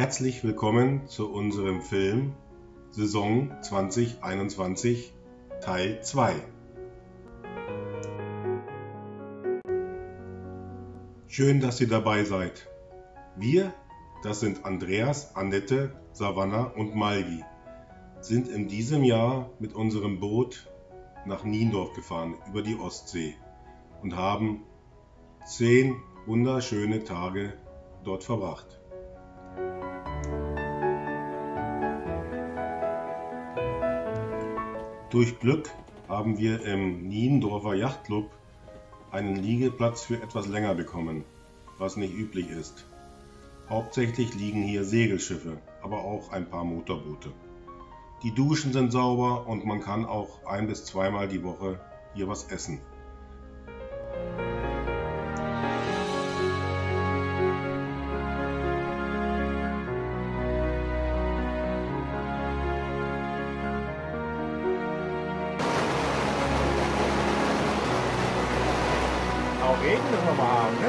Herzlich willkommen zu unserem Film Saison 2021 Teil 2. Schön, dass ihr dabei seid. Wir, das sind Andreas, Annette, Savannah und Malgi, sind in diesem Jahr mit unserem Boot nach Niendorf gefahren über die Ostsee und haben zehn wunderschöne Tage dort verbracht. Durch Glück haben wir im Niendorfer Yachtclub einen Liegeplatz für etwas länger bekommen, was nicht üblich ist. Hauptsächlich liegen hier Segelschiffe, aber auch ein paar Motorboote. Die Duschen sind sauber und man kann auch ein bis zweimal die Woche hier was essen. Regen müssen wir mal haben, ne?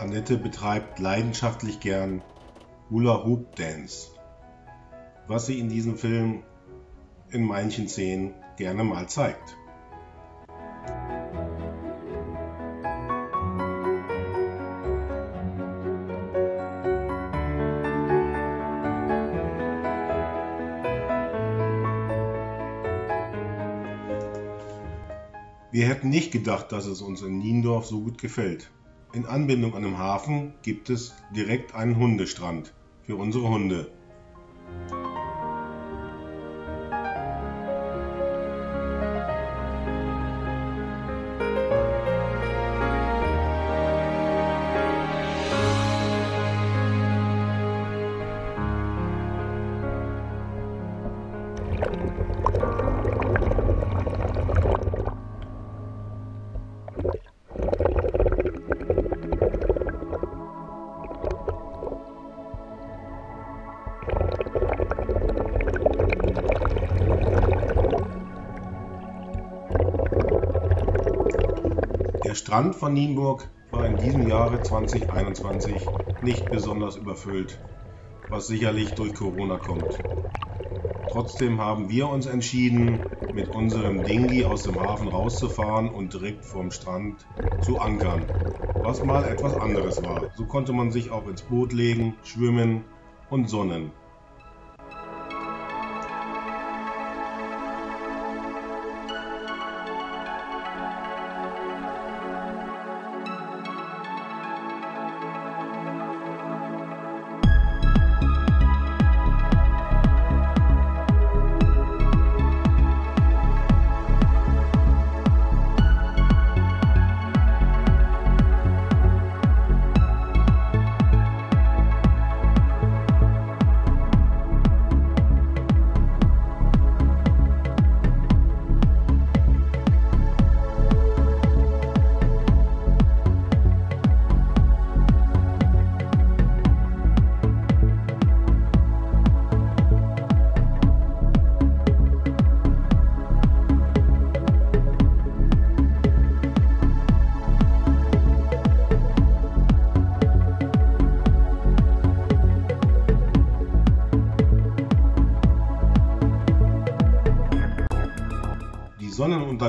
Annette betreibt leidenschaftlich gern Hula Hoop Dance, was sie in diesem Film in manchen Szenen gerne mal zeigt. Hätten nicht gedacht, dass es uns in Niendorf so gut gefällt. In Anbindung an den Hafen gibt es direkt einen Hundestrand für unsere Hunde. Strand von Nienburg war in diesem Jahre 2021 nicht besonders überfüllt, was sicherlich durch Corona kommt. Trotzdem haben wir uns entschieden, mit unserem Dingi aus dem Hafen rauszufahren und direkt vorm Strand zu ankern, was mal etwas anderes war. So konnte man sich auch ins Boot legen, schwimmen und sonnen.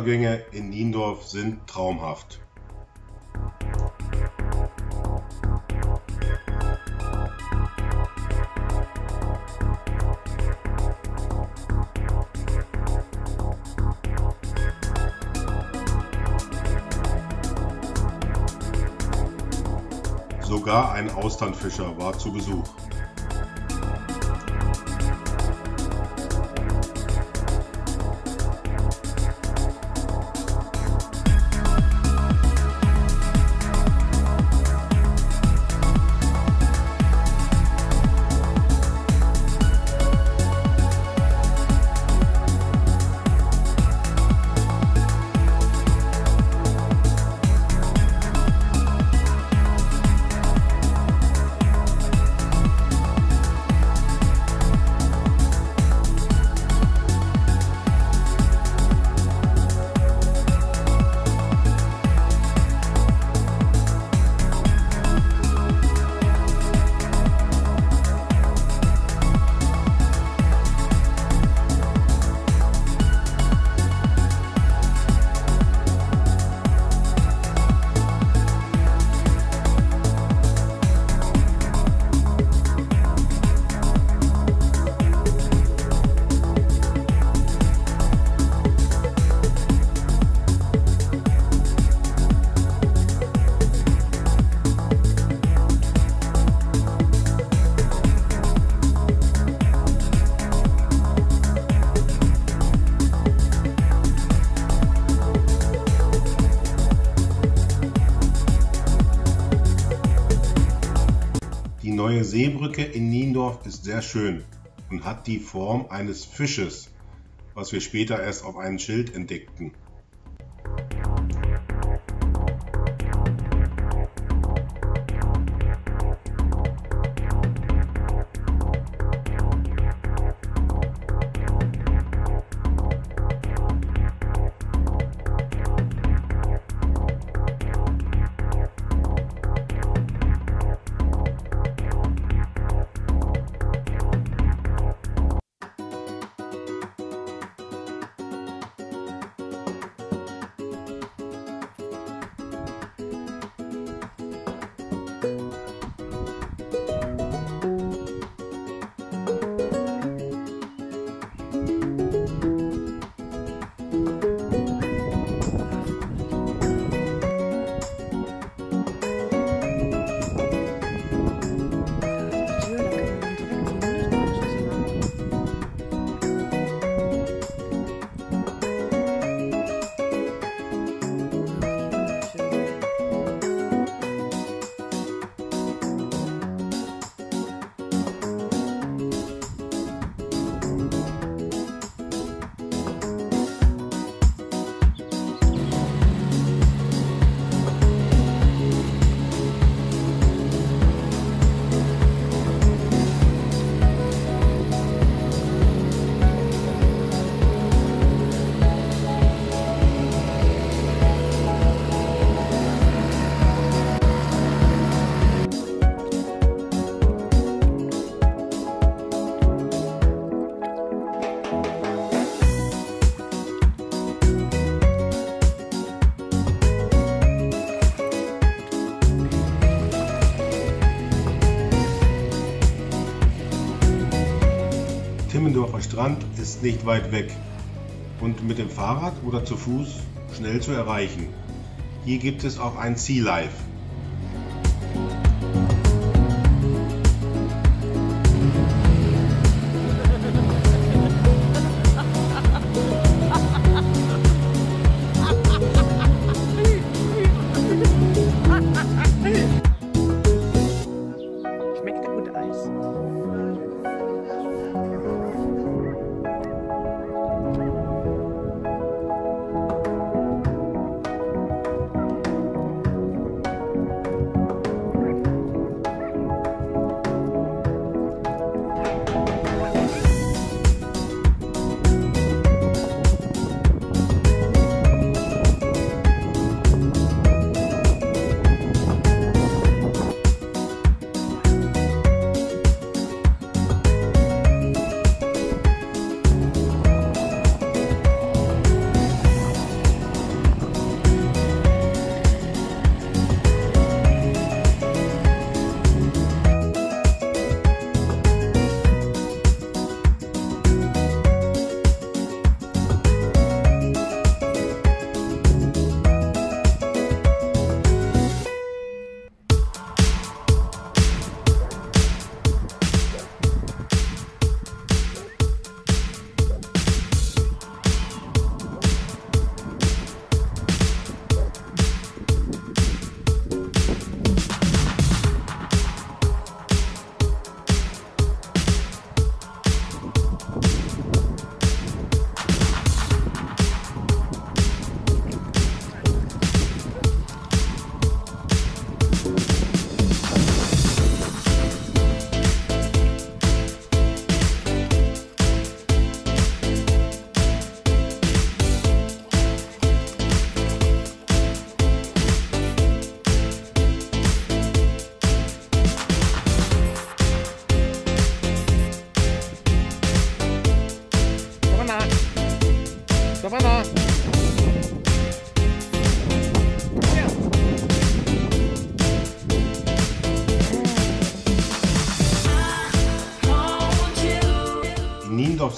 Sonnenuntergänge in Niendorf sind traumhaft. Sogar ein Austernfischer war zu Besuch. Seebrücke in Niendorf ist sehr schön und hat die Form eines Fisches, was wir später erst auf einem Schild entdeckten. Ist nicht weit weg und mit dem Fahrrad oder zu Fuß schnell zu erreichen. Hier gibt es auch ein Sea Life. Schmeckt gut Eis.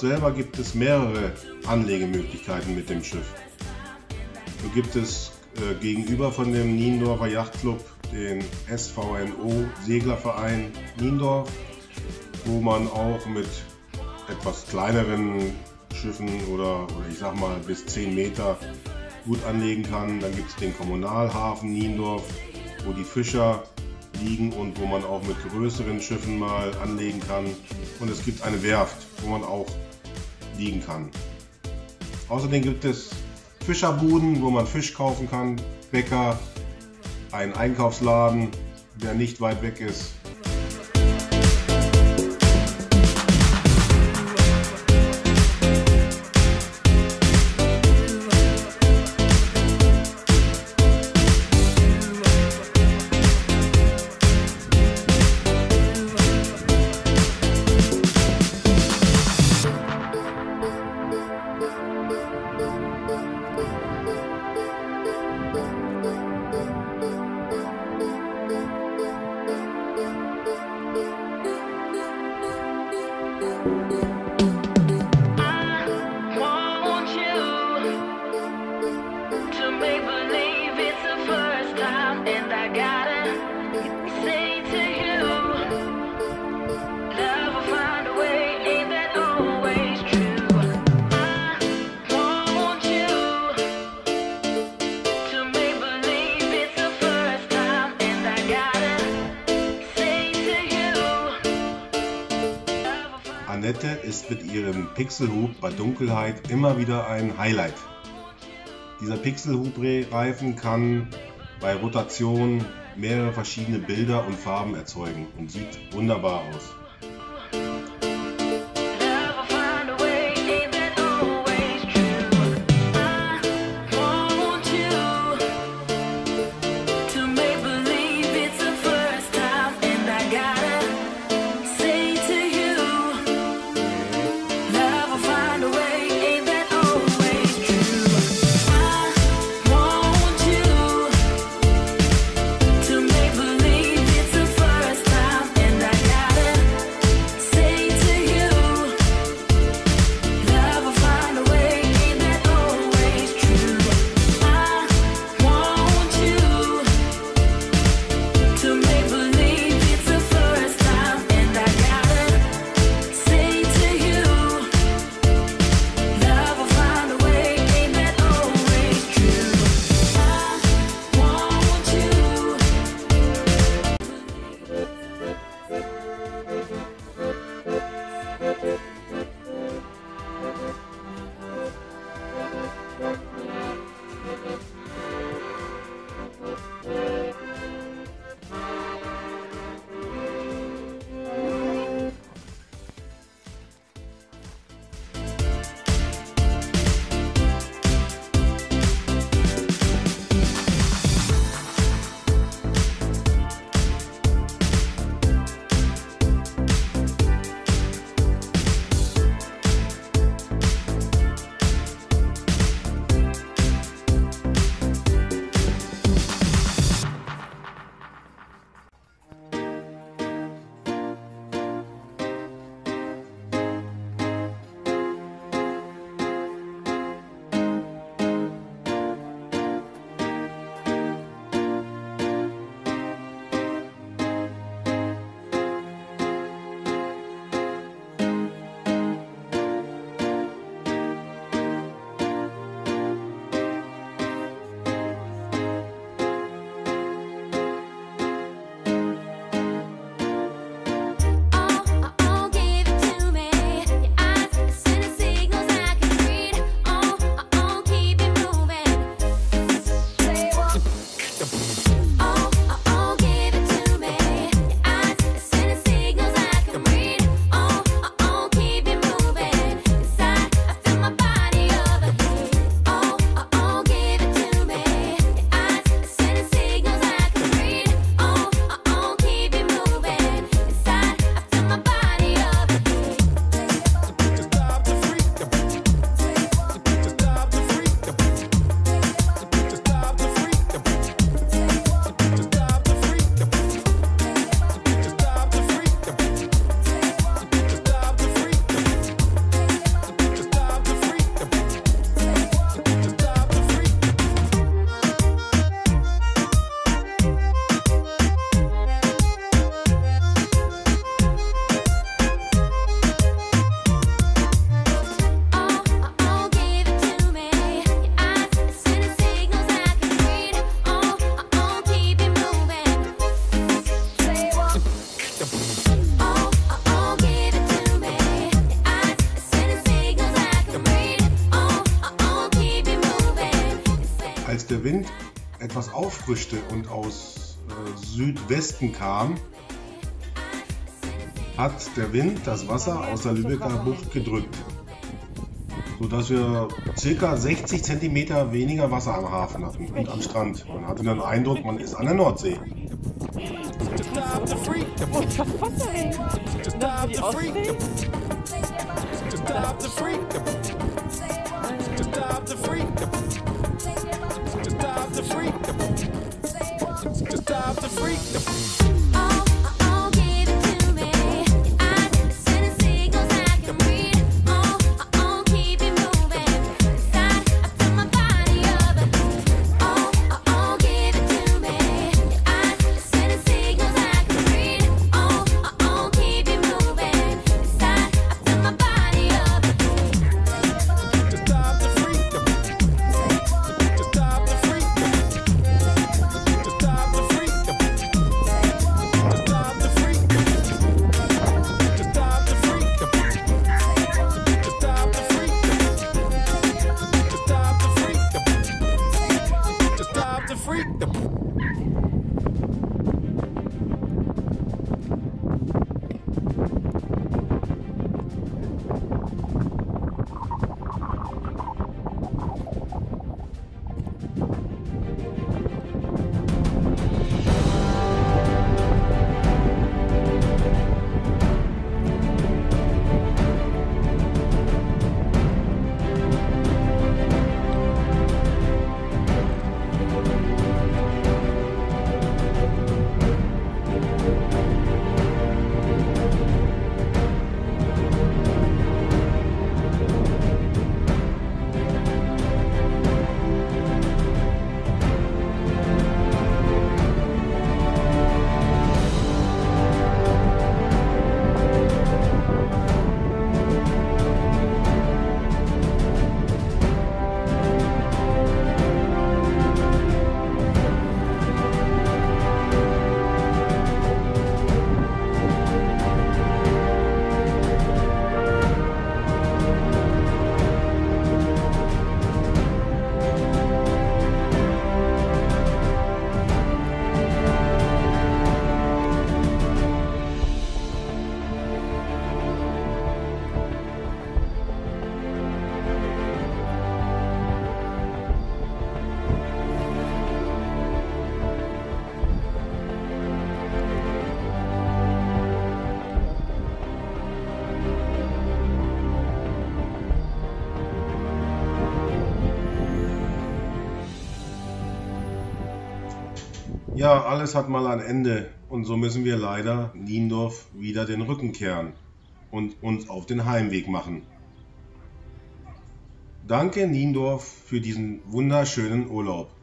selber gibt es mehrere Anlegemöglichkeiten mit dem Schiff. So gibt es äh, gegenüber von dem Niendorfer Yachtclub den SVNO Seglerverein Niendorf, wo man auch mit etwas kleineren Schiffen oder, oder ich sag mal bis 10 Meter gut anlegen kann. Dann gibt es den Kommunalhafen Niendorf, wo die Fischer liegen und wo man auch mit größeren Schiffen mal anlegen kann. Und es gibt eine Werft, wo man auch liegen kann. Außerdem gibt es Fischerbuden, wo man Fisch kaufen kann, Bäcker, einen Einkaufsladen, der nicht weit weg ist Silhouette ist mit ihrem Pixelhub bei Dunkelheit immer wieder ein Highlight. Dieser Pixelhub-Reifen kann bei Rotation mehrere verschiedene Bilder und Farben erzeugen und sieht wunderbar aus. Auffrischte und aus äh, Südwesten kam, hat der Wind das Wasser aus der Lübecker Bucht gedrückt, sodass wir circa 60 cm weniger Wasser am Hafen hatten und am Strand. Man hatte den Eindruck, man ist an der Nordsee. Die Ostsee? Oh, oh, Ja, alles hat mal ein Ende und so müssen wir leider Niendorf wieder den Rücken kehren und uns auf den Heimweg machen. Danke Niendorf für diesen wunderschönen Urlaub.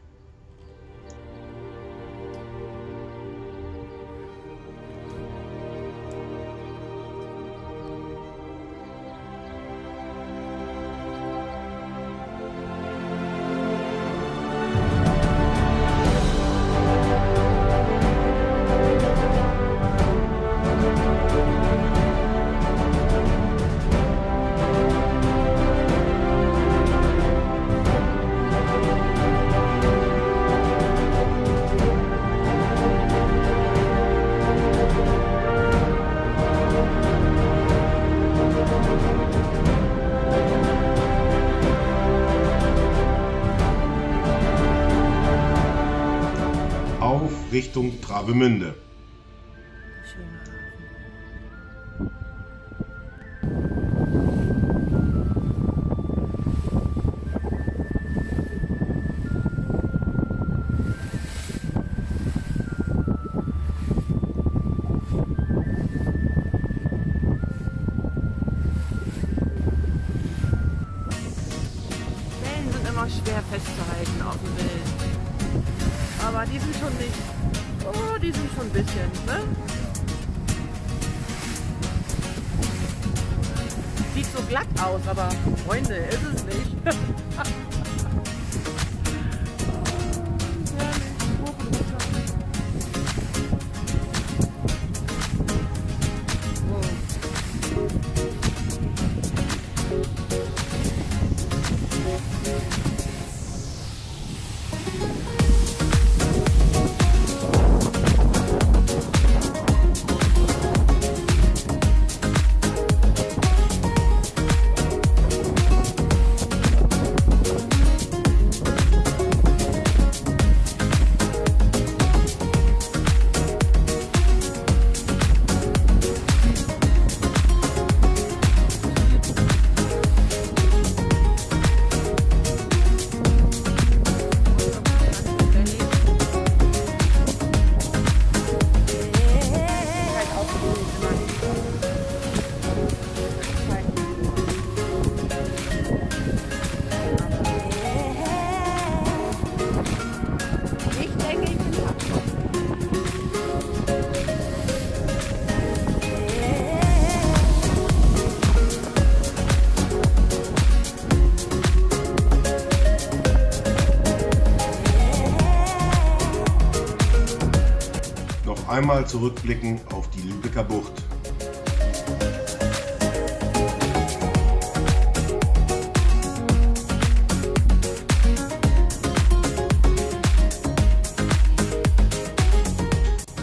Richtung Travemünde. Einmal zurückblicken auf die Lübecker Bucht.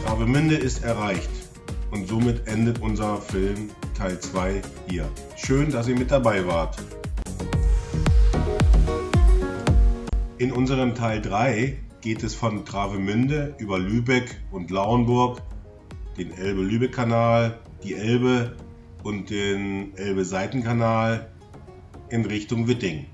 Travemünde ist erreicht und somit endet unser Film Teil 2 hier. Schön, dass ihr mit dabei wart. In unserem Teil 3 geht es von Travemünde über Lübeck und Lauenburg, den Elbe-Lübeck-Kanal, die Elbe und den Elbe-Seitenkanal in Richtung Witting.